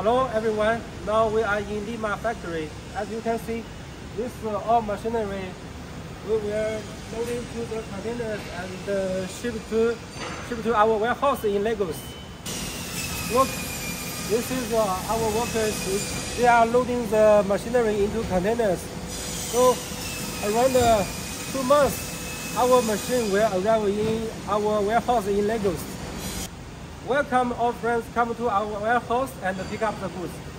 Hello everyone, now we are in Lima factory. As you can see, this uh, all machinery we will load into the containers and uh, ship to ship to our warehouse in Lagos. Look, this is uh, our workers. They are loading the machinery into containers. So around uh, two months, our machine will arrive in our warehouse in Lagos. Welcome all friends come to our warehouse and pick up the goods.